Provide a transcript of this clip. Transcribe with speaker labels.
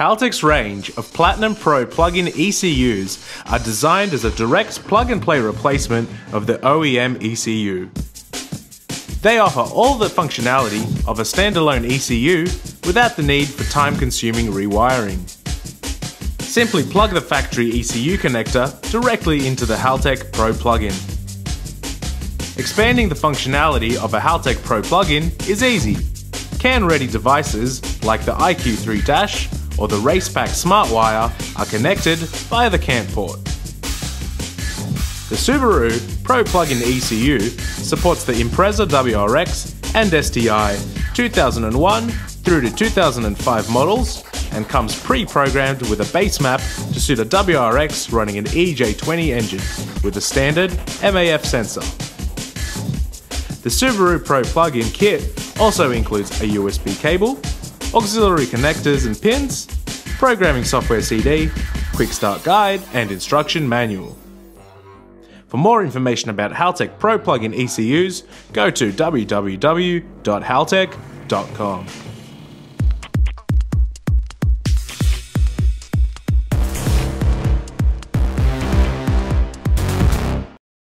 Speaker 1: Haltech's range of Platinum Pro plug-in ECUs are designed as a direct plug-and-play replacement of the OEM ECU. They offer all the functionality of a standalone ECU without the need for time-consuming rewiring. Simply plug the factory ECU connector directly into the Haltech Pro plugin. Expanding the functionality of a Haltech Pro plugin is easy. CAN-ready devices like the IQ3 Dash or the Racepak SmartWire are connected via the CAN port. The Subaru Pro Plug-in ECU supports the Impreza WRX and STI 2001 through to 2005 models and comes pre-programmed with a base map to suit a WRX running an EJ20 engine with a standard MAF sensor. The Subaru Pro plug-in kit also includes a USB cable, auxiliary connectors and pins, programming software CD, quick start guide and instruction manual. For more information about Haltech Pro plug-in ECUs, go to www.haltech.com.